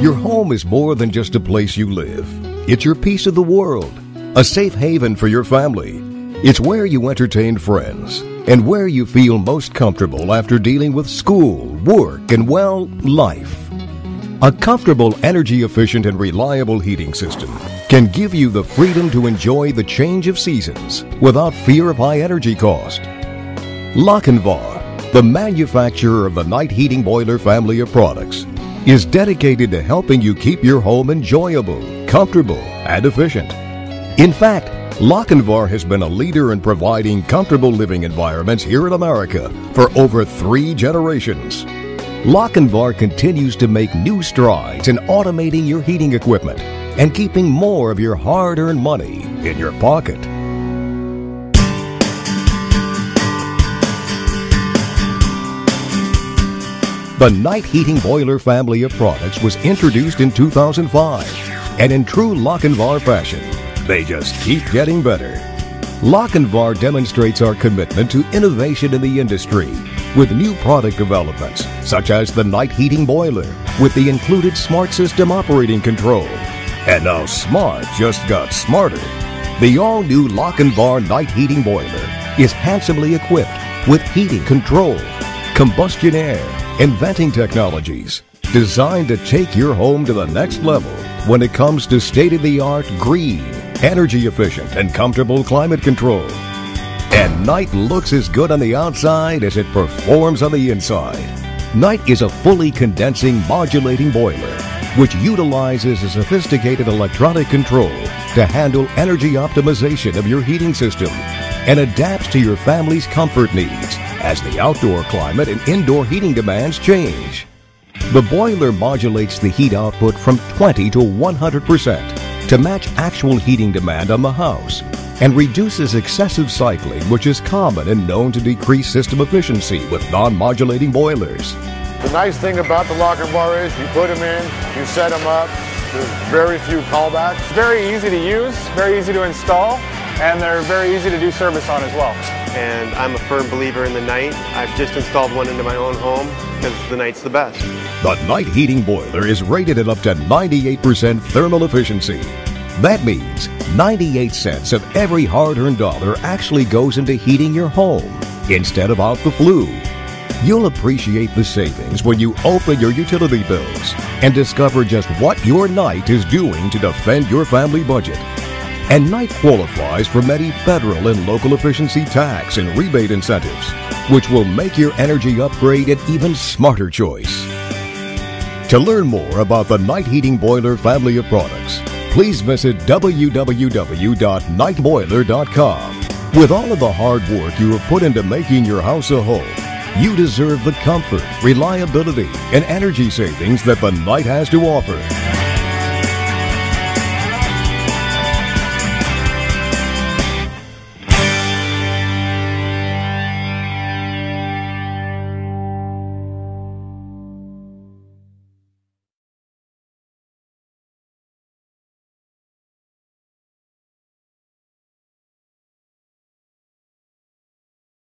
Your home is more than just a place you live. It's your piece of the world, a safe haven for your family. It's where you entertain friends and where you feel most comfortable after dealing with school, work, and well, life. A comfortable, energy efficient, and reliable heating system can give you the freedom to enjoy the change of seasons without fear of high energy cost. Lochinvar, the manufacturer of the Knight Heating Boiler family of products, is dedicated to helping you keep your home enjoyable, comfortable, and efficient. In fact, Lochinvar has been a leader in providing comfortable living environments here in America for over three generations. Lochinvar continues to make new strides in automating your heating equipment and keeping more of your hard earned money in your pocket. The Knight Heating Boiler family of products was introduced in 2005, and in true Lochinvar fashion, they just keep getting better. Lochinvar demonstrates our commitment to innovation in the industry with new product developments, such as the Knight Heating Boiler with the included Smart System Operating Control. And now Smart just got smarter. The all new Lochinvar Knight Heating Boiler is handsomely equipped with heating control, combustion air, and venting technologies designed to take your home to the next level when it comes to state of the art green, energy efficient, and comfortable climate control. And Knight looks as good on the outside as it performs on the inside. Knight is a fully condensing modulating boiler which utilizes a sophisticated electronic control to handle energy optimization of your heating system and adapts to your family's comfort needs as the outdoor climate and indoor heating demands change. The boiler modulates the heat output from 20 to 100% to match actual heating demand on the house and reduces excessive cycling, which is common and known to decrease system efficiency with non modulating boilers. The nice thing about the Lochinvar is you put them in, you set them up, there's very few callbacks. Very easy to use, very easy to install, and they're very easy to do service on as well. And I'm a firm believer in the Knight. I've just installed one into my own home because the Knight's the best. The Knight Heating Boiler is rated at up to 98% thermal efficiency. That means 98 cents of every hard earned dollar actually goes into heating your home instead of out the flue. You'll appreciate the savings when you open your utility bills and discover just what your Knight is doing to defend your family budget. And Knight qualifies for many federal and local efficiency tax and rebate incentives, which will make your energy upgrade an even smarter choice. To learn more about the Knight Heating Boiler family of products, please visit www.knightboiler.com. With all of the hard work you have put into making your house a home, you deserve the comfort, reliability, and energy savings that the Knight has to offer.